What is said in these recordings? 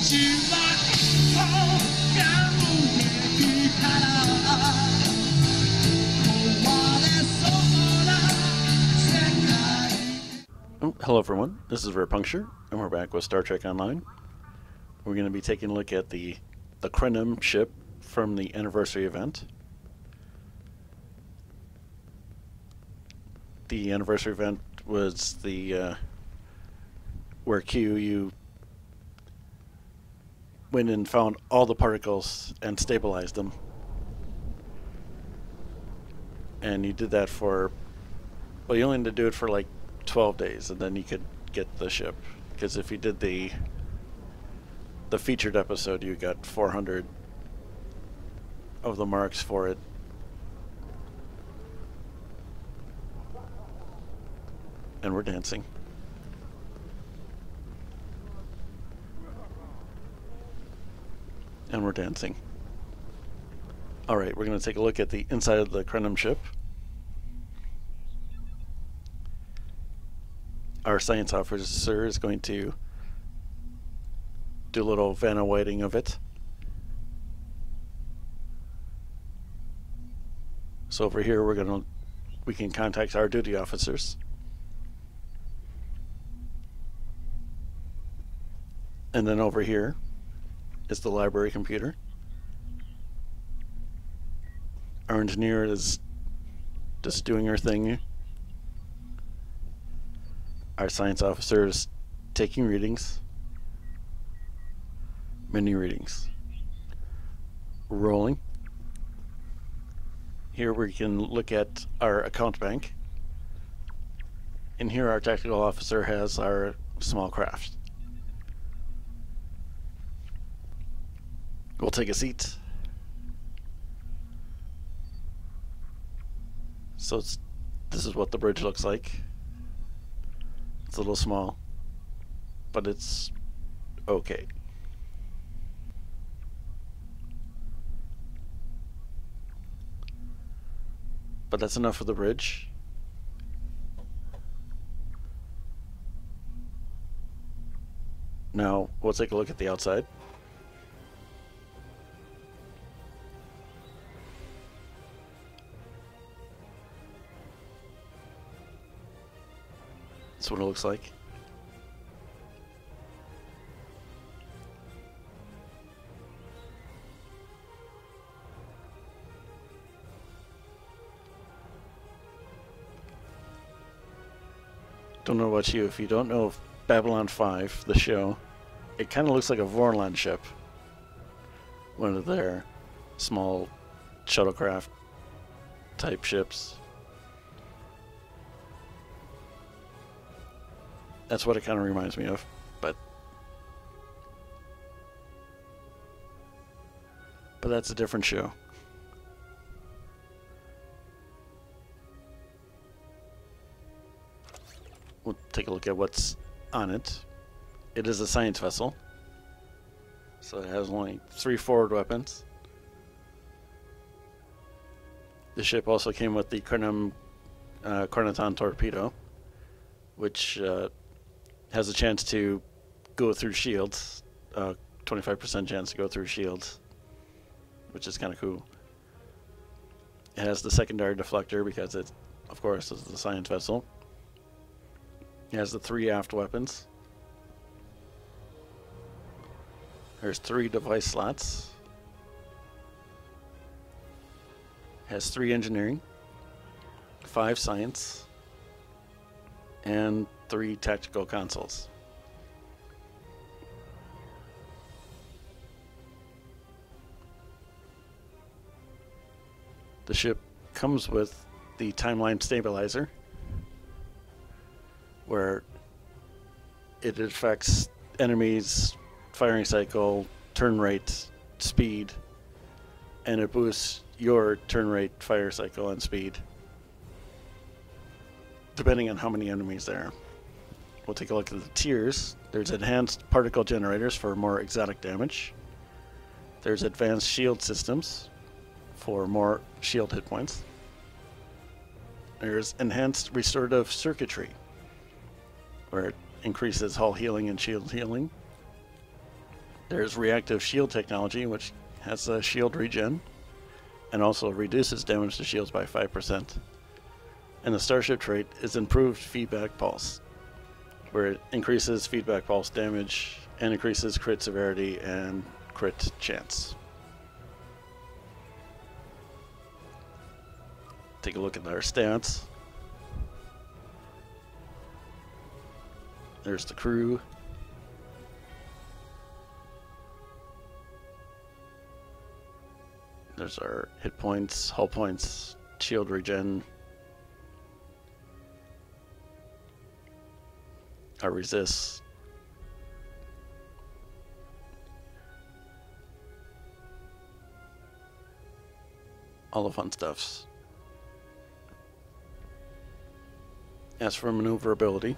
Oh, hello everyone, this is Rear Puncture, and we're back with Star Trek Online. We're going to be taking a look at the the Krenim ship from the anniversary event. The anniversary event was the uh, where Q you went and found all the particles and stabilized them. And you did that for well, you only had to do it for like 12 days, and then you could get the ship. Because if you did the the featured episode, you got 400 of the marks for it. And we're dancing. And we're dancing. Alright, we're going to take a look at the inside of the Krenim ship. Our science officer is going to do a little Vanna Whiting of it. So over here we're gonna we can contact our duty officers. And then over here is the library computer. Our engineer is just doing her thing. Our science officer is taking readings. Many readings. Rolling. Here we can look at our account bank. And here our tactical officer has our small craft. We'll take a seat. So this is what the bridge looks like. It's a little small, but it's okay. But that's enough for the bridge. Now, we'll take a look at the outside. That's what it looks like. Don't know about you, if you don't know Babylon 5, the show, it kind of looks like a Vorlon ship. One of their small shuttlecraft type ships. That's what it kind of reminds me of, but but that's a different show. We'll take a look at what's on it. It is a science vessel, so it has only three forward weapons. The ship also came with the Krenim uh, torpedo, which uh, has a chance to go through shields, 25% uh, chance to go through shields, which is kind of cool. It has the secondary deflector because it, of course, is the science vessel. It has the three aft weapons. There's three device slots. Has three engineering, five science, and three tactical consoles. The ship comes with the timeline stabilizer, where it affects enemies' firing cycle, turn rate, speed, and it boosts your turn rate, fire cycle, and speed, depending on how many enemies there are. We'll take a look at the tiers. There's enhanced particle generators for more exotic damage. There's advanced shield systems for more shield hit points. There's enhanced restorative circuitry, where it increases hull healing and shield healing. There's reactive shield technology, which has a shield regen and also reduces damage to shields by 5%. And the Starship trait is improved feedback pulse, where it increases feedback pulse damage and increases crit severity and crit chance. Take a look at our stats. There's the crew. There's our hit points, hull points, shield regen, our resist. All the fun stuffs. As for maneuverability,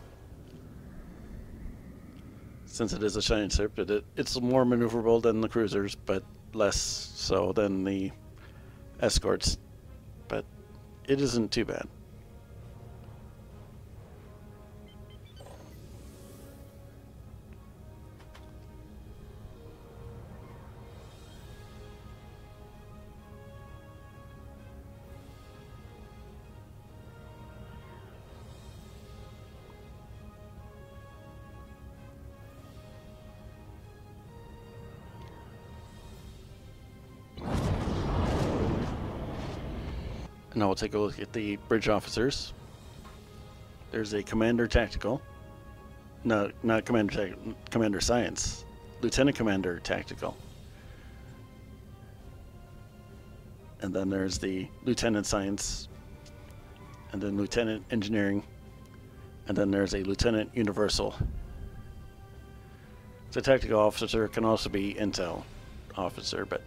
since it is a shiny ship, it, it's more maneuverable than the cruisers, but less so than the escorts. But it isn't too bad. Now we'll take a look at the bridge officers. There's a Commander Tactical. No, not Commander Commander Science. Lieutenant Commander Tactical. And then there's the Lieutenant Science. And then Lieutenant Engineering. And then there's a Lieutenant Universal. The tactical officer can also be intel officer, but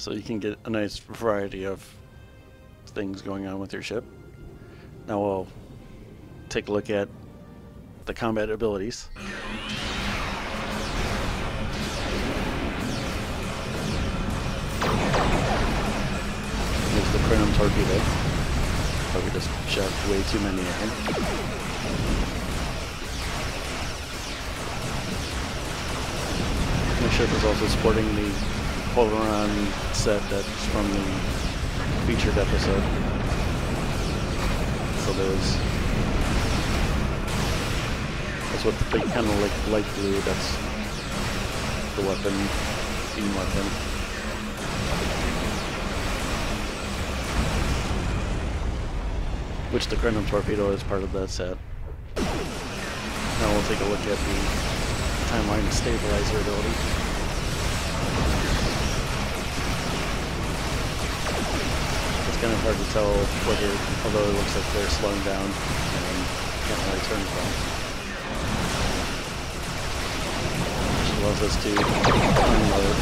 so you can get a nice variety of things going on with your ship. Now we'll take a look at the combat abilities. There's the Krenim torpedo. We just shoved way too many of them. My ship is also sporting the Polaron set that's from the featured episode. So there's that's what they kind of like light blue. That's the weapon, beam weapon. Which the Krenim torpedo is part of that set. Now we'll take a look at the timeline stabilizer ability. Kind of hard to tell whether, although it looks like they're slowing down and can't really turn from. Which allows us to unload.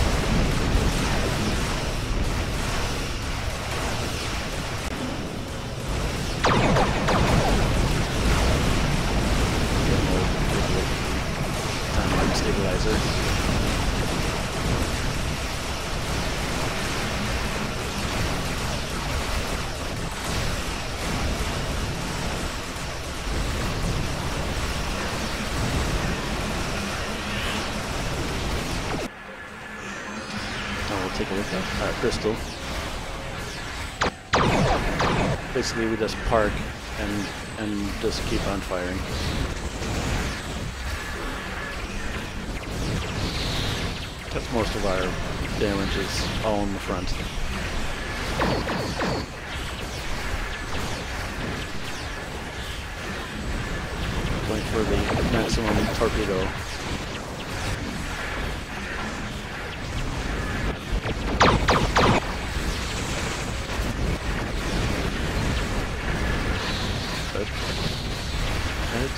Timeline stabilizer. At crystal. Basically, we just park and and just keep on firing. That's most of our damage is all in the front. Going for the maximum torpedo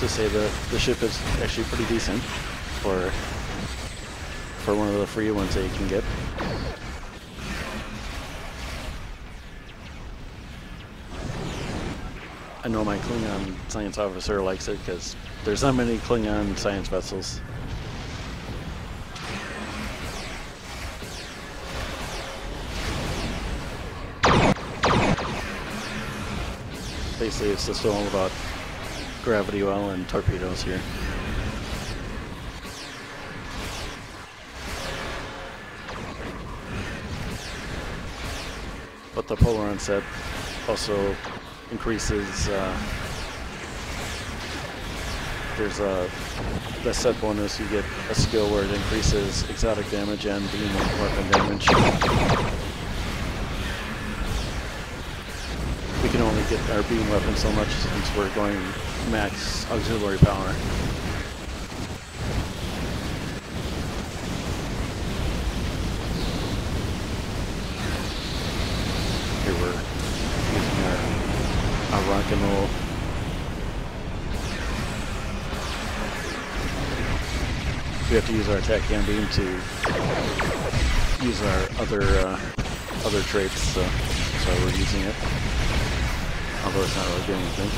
to say the the ship is actually pretty decent for for one of the free ones that you can get. I know my Klingon science officer likes it because there's not many Klingon science vessels. Basically, it's just all about gravity well and torpedoes here. But the Polaron set also increases uh, there's a the set bonus you get a skill where it increases exotic damage and beam weapon damage. Can only get our beam weapon so much since we're going max auxiliary power. Here we're using our, our rock and roll. We have to use our attack and beam to use our other uh, other traits, so why we're using it. Although it's not really doing anything.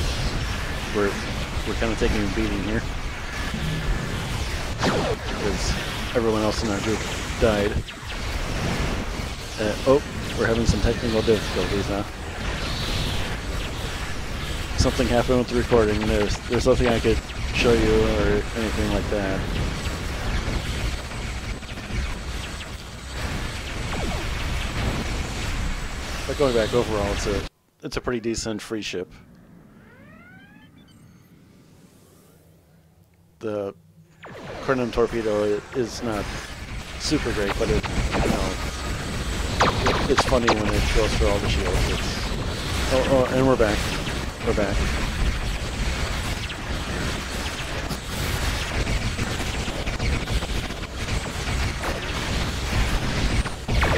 We're we're kind of taking a beating here because everyone else in our group died. Uh, oh, we're having some technical difficulties now. Something happened with the recording. There's there's nothing I could show you or anything like that. But going back overall, it's a it's a pretty decent free ship. The Krenim torpedo is not super great, but it you know it, it's funny when it goes for all the shields. Oh, oh, and we're back. We're back.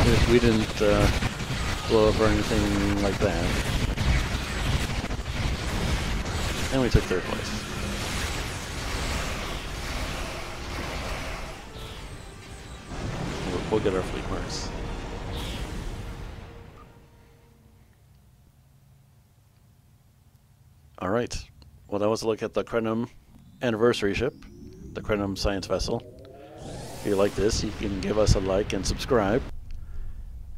We- We didn't uh, blow up or anything like that. And we took third place. We'll, we'll get our fleet marks. All right. Well, that was a look at the Krenim anniversary ship, the Krenim science vessel. If you like this, you can give us a like and subscribe.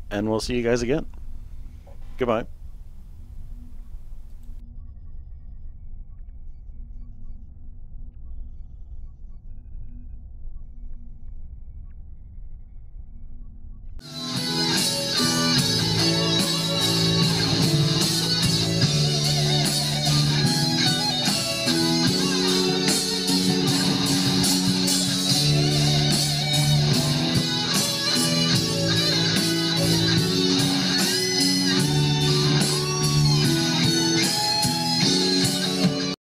And we'll see you guys again. Goodbye.